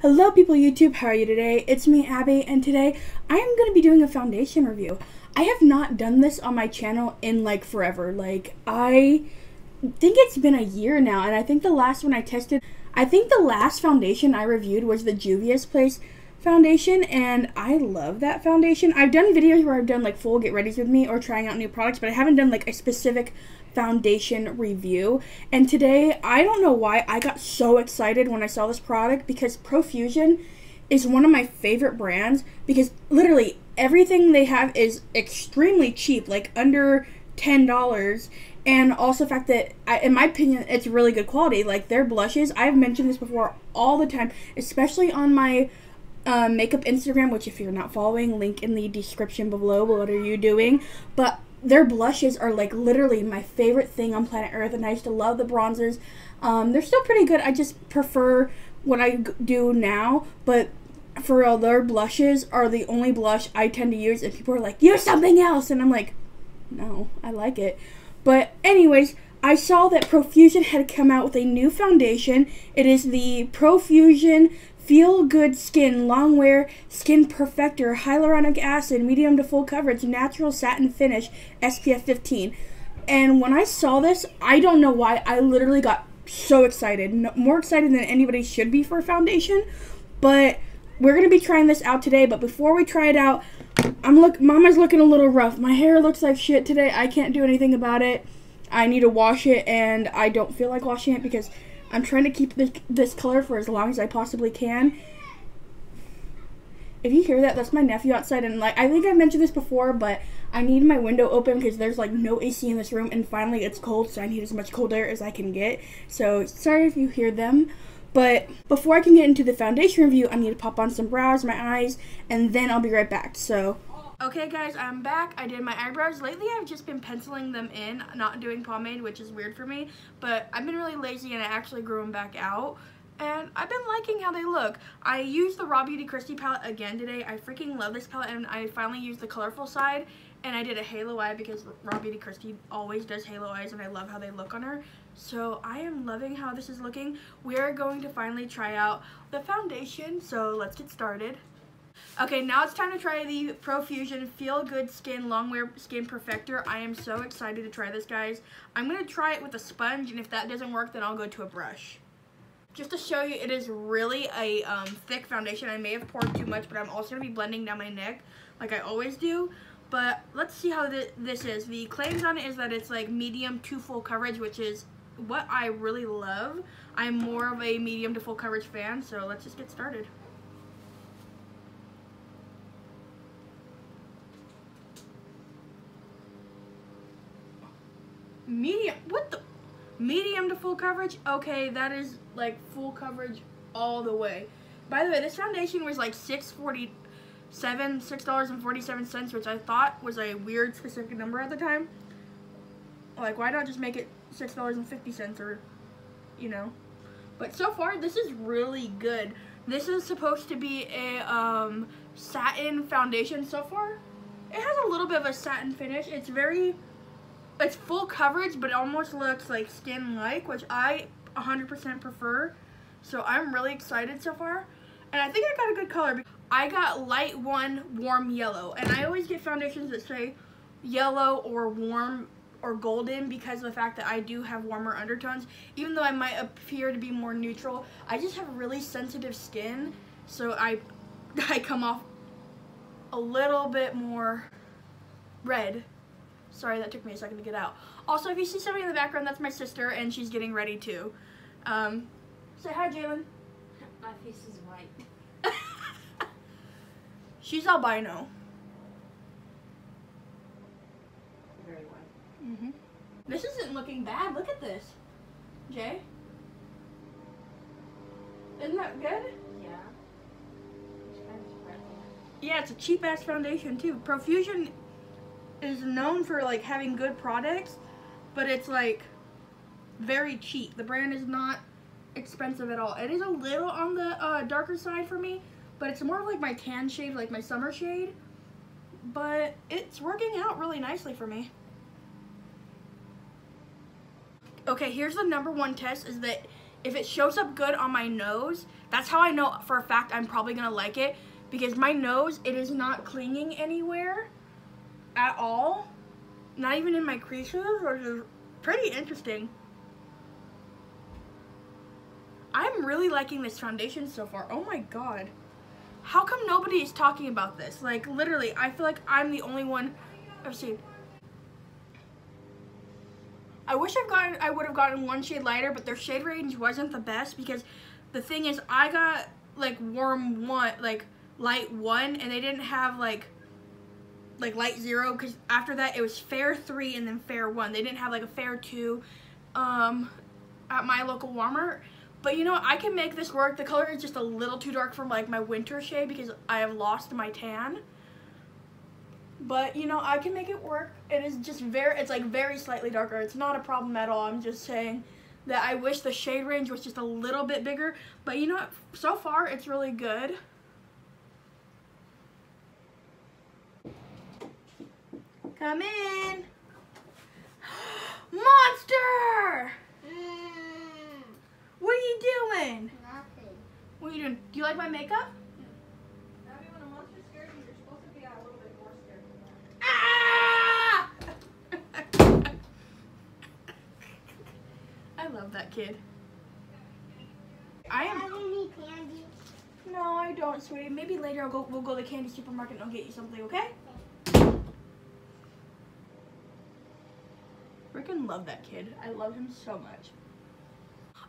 Hello people YouTube, how are you today? It's me Abby and today I am going to be doing a foundation review. I have not done this on my channel in like forever. Like I think it's been a year now and I think the last one I tested, I think the last foundation I reviewed was the Juvia's Place foundation and I love that foundation. I've done videos where I've done like full get readies with me or trying out new products, but I haven't done like a specific foundation review. And today, I don't know why I got so excited when I saw this product because Profusion is one of my favorite brands because literally everything they have is extremely cheap, like under $10 and also the fact that I, in my opinion it's really good quality like their blushes i've mentioned this before all the time especially on my uh, makeup instagram which if you're not following link in the description below what are you doing but their blushes are like literally my favorite thing on planet Earth, and I used to love the bronzers. Um, they're still pretty good. I just prefer what I do now, but for real, their blushes are the only blush I tend to use, and people are like, "Use something else," and I'm like, "No, I like it." But anyways, I saw that Profusion had come out with a new foundation. It is the Profusion Feel Good Skin Long Wear Skin Perfector Hyaluronic Acid Medium to Full Coverage Natural Satin Finish SPF 15. And when I saw this, I don't know why, I literally got so excited. No, more excited than anybody should be for a foundation. But we're going to be trying this out today. But before we try it out, I'm look. Mama's looking a little rough. My hair looks like shit today. I can't do anything about it. I need to wash it, and I don't feel like washing it because I'm trying to keep this, this color for as long as I possibly can. If you hear that, that's my nephew outside, and like I think I mentioned this before, but I need my window open because there's like no AC in this room, and finally it's cold, so I need as much cold air as I can get. So sorry if you hear them. But before I can get into the foundation review, I need to pop on some brows, my eyes, and then I'll be right back. So Okay guys, I'm back. I did my eyebrows. Lately I've just been penciling them in, not doing pomade, which is weird for me. But I've been really lazy and I actually grew them back out. And I've been liking how they look. I used the Raw Beauty Kristi palette again today. I freaking love this palette and I finally used the colorful side. And I did a halo eye because Raw Beauty Kristi always does halo eyes and I love how they look on her. So I am loving how this is looking. We are going to finally try out the foundation. So let's get started. Okay, now it's time to try the Profusion Feel Good Skin Longwear Skin Perfector. I am so excited to try this, guys. I'm going to try it with a sponge, and if that doesn't work, then I'll go to a brush. Just to show you, it is really a um, thick foundation. I may have poured too much, but I'm also going to be blending down my neck like I always do. But let's see how th this is. The claims on it is that it's like medium to full coverage, which is what I really love. I'm more of a medium to full coverage fan, so let's just get started. Medium, what the? Medium to full coverage? Okay, that is like full coverage all the way. By the way, this foundation was like 647 $6.47, which I thought was a weird specific number at the time. Like, why not just make it $6.50 or, you know. But so far, this is really good. This is supposed to be a um, satin foundation so far. It has a little bit of a satin finish. It's very it's full coverage, but it almost looks like skin-like, which I 100% prefer. So I'm really excited so far. And I think I got a good color. I got light one warm yellow. And I always get foundations that say yellow or warm or golden because of the fact that I do have warmer undertones. Even though I might appear to be more neutral, I just have really sensitive skin. So I, I come off a little bit more red Sorry, that took me a second to get out. Also, if you see somebody in the background, that's my sister, and she's getting ready too. Um, say hi, Jalen. My face is white. she's albino. Very white. Mm hmm This isn't looking bad. Look at this. Jay? Isn't that good? Yeah. Yeah, it's a cheap ass foundation too. Profusion is known for like having good products, but it's like very cheap. The brand is not expensive at all. It is a little on the uh, darker side for me, but it's more of like my tan shade, like my summer shade. But it's working out really nicely for me. Okay, here's the number one test is that if it shows up good on my nose, that's how I know for a fact I'm probably gonna like it because my nose, it is not clinging anywhere at all. Not even in my creases, which is pretty interesting. I'm really liking this foundation so far. Oh my god. How come nobody is talking about this? Like, literally, I feel like I'm the only one I've seen. I wish I've gotten, I would have gotten one shade lighter, but their shade range wasn't the best because the thing is, I got like warm one, like light one, and they didn't have like like light zero because after that it was fair three and then fair one. They didn't have like a fair two um, at my local Walmart. But you know, I can make this work. The color is just a little too dark for like my winter shade because I have lost my tan. But you know, I can make it work. It is just very, it's like very slightly darker. It's not a problem at all. I'm just saying that I wish the shade range was just a little bit bigger. But you know? So far, it's really good. Come in. Monster! Mm, What are you doing? nothing. What are you doing? Do you like my makeup? Abby, when a monster's scared, you're supposed to be a little bit more scared than that. Ah! I love that kid. I am. Have any candy? No, I don't, sweetie. Maybe later I'll go. We'll go to the candy supermarket and I'll get you something. Okay? Freaking love that kid. I love him so much.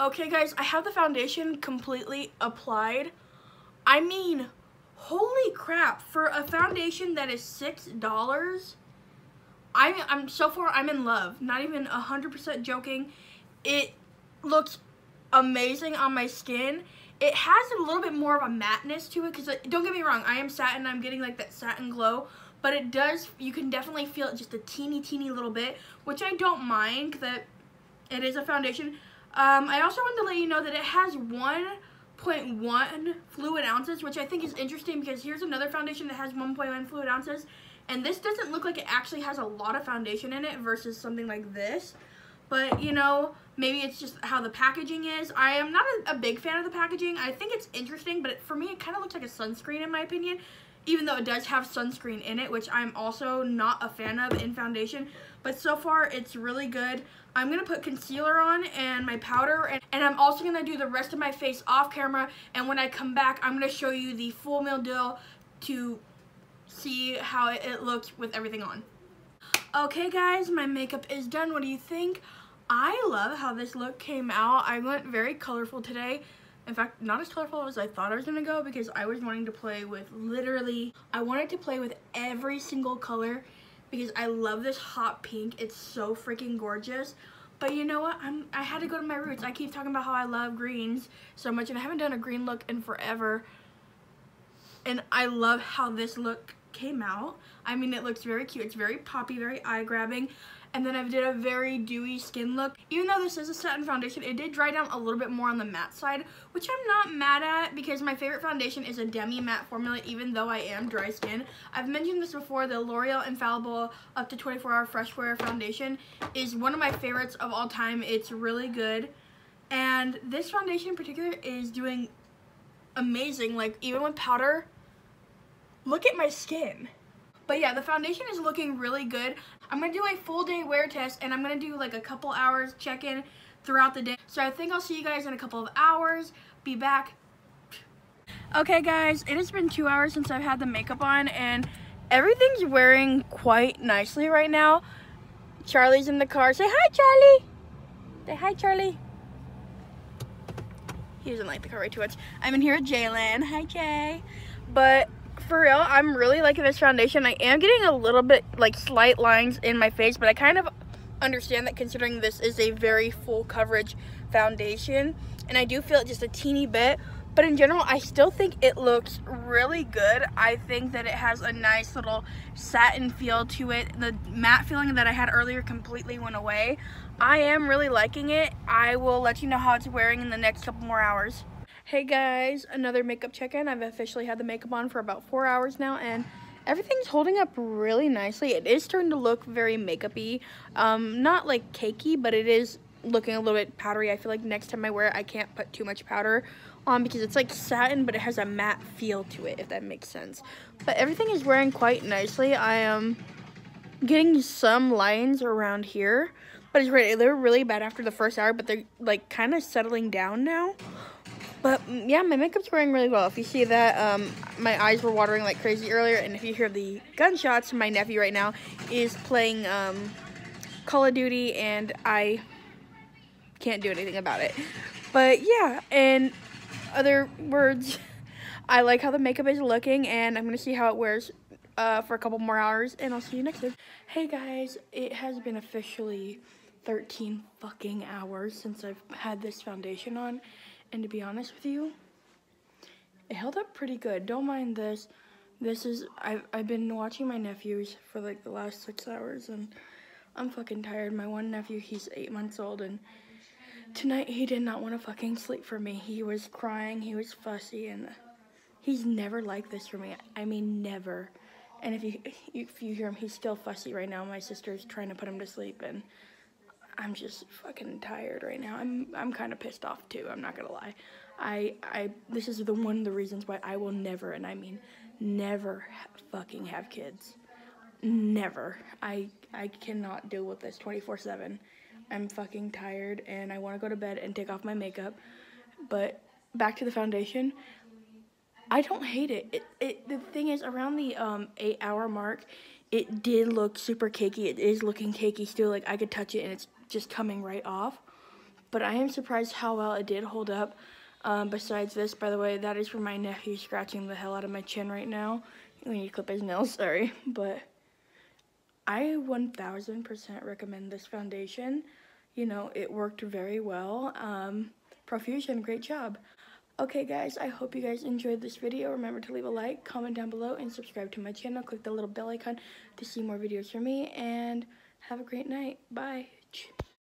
Okay, guys, I have the foundation completely applied. I mean, holy crap! For a foundation that is six dollars, I'm I'm so far I'm in love. Not even a hundred percent joking. It looks amazing on my skin. It has a little bit more of a matteness to it because don't get me wrong, I am satin. I'm getting like that satin glow, but it does. You can definitely feel it just a teeny, teeny little bit, which I don't mind. That it is a foundation. Um, I also wanted to let you know that it has 1.1 fluid ounces, which I think is interesting because here's another foundation that has 1.1 fluid ounces, and this doesn't look like it actually has a lot of foundation in it versus something like this. But, you know, maybe it's just how the packaging is. I am not a, a big fan of the packaging. I think it's interesting, but it, for me, it kind of looks like a sunscreen in my opinion, even though it does have sunscreen in it, which I'm also not a fan of in foundation. But so far, it's really good. I'm going to put concealer on and my powder, and, and I'm also going to do the rest of my face off camera, and when I come back, I'm going to show you the full meal deal to see how it, it looks with everything on. Okay guys, my makeup is done. What do you think? I love how this look came out. I went very colorful today. In fact, not as colorful as I thought I was to go because I was wanting to play with literally, I wanted to play with every single color because I love this hot pink. It's so freaking gorgeous. But you know what? I'm, I had to go to my roots. I keep talking about how I love greens so much and I haven't done a green look in forever. And I love how this look came out. I mean, it looks very cute. It's very poppy, very eye-grabbing. And then I did a very dewy skin look. Even though this is a satin foundation, it did dry down a little bit more on the matte side, which I'm not mad at because my favorite foundation is a demi matte formula, even though I am dry skin. I've mentioned this before, the L'Oreal Infallible Up to 24 Hour Fresh Wear Foundation is one of my favorites of all time. It's really good. And this foundation in particular is doing amazing. Like, even with powder, look at my skin. But yeah, the foundation is looking really good. I'm going to do a full day wear test and I'm going to do like a couple hours check-in throughout the day. So I think I'll see you guys in a couple of hours. Be back. Okay guys, it has been two hours since I've had the makeup on and everything's wearing quite nicely right now. Charlie's in the car. Say hi, Charlie. Say hi, Charlie. He doesn't like the car way too much. I'm in here with Jalen. Hi, Jay. But for real, I'm really liking this foundation. I am getting a little bit like slight lines in my face, but I kind of understand that considering this is a very full coverage foundation. And I do feel it just a teeny bit. But in general, I still think it looks really good. I think that it has a nice little satin feel to it. The matte feeling that I had earlier completely went away. I am really liking it. I will let you know how it's wearing in the next couple more hours. Hey guys, another makeup check-in. I've officially had the makeup on for about four hours now and everything's holding up really nicely. It is starting to look very makeup-y. Um, not like cakey, but it is looking a little bit powdery. I feel like next time I wear it, I can't put too much powder on because it's like satin, but it has a matte feel to it, if that makes sense. But everything is wearing quite nicely. I am getting some lines around here, but it's right. They were really bad after the first hour, but they're like kind of settling down now. But mm, yeah, my makeup's wearing really well. If you see that, um, my eyes were watering like crazy earlier, and if you hear the gunshots, my nephew right now is playing um, Call of Duty, and I can't do anything about it. But yeah, in other words, I like how the makeup is looking, and I'm gonna see how it wears uh, for a couple more hours, and I'll see you next time. Hey guys, it has been officially 13 fucking hours since I've had this foundation on, and to be honest with you, it held up pretty good. Don't mind this. This is, I've, I've been watching my nephews for like the last six hours, and I'm fucking tired. My one nephew, he's eight months old, and tonight he did not want to fucking sleep for me. He was crying, he was fussy, and he's never like this for me. I mean, never. And if you if you hear him, he's still fussy right now. My sister's trying to put him to sleep, and I'm just fucking tired right now. I'm I'm kind of pissed off too. I'm not gonna lie. I I this is the one of the reasons why I will never, and I mean never, ha fucking have kids. Never. I I cannot deal with this 24/7. I'm fucking tired, and I want to go to bed and take off my makeup. But back to the foundation. I don't hate it. It, it the thing is around the um eight hour mark, it did look super cakey. It is looking cakey still. Like I could touch it and it's just coming right off. But I am surprised how well it did hold up. Um, besides this, by the way, that is for my nephew scratching the hell out of my chin right now. I need to clip his nails, sorry. But I 1000% recommend this foundation. You know, it worked very well. Um, Profusion, great job. Okay guys, I hope you guys enjoyed this video. Remember to leave a like, comment down below, and subscribe to my channel. Click the little bell icon to see more videos from me, and have a great night. Bye much.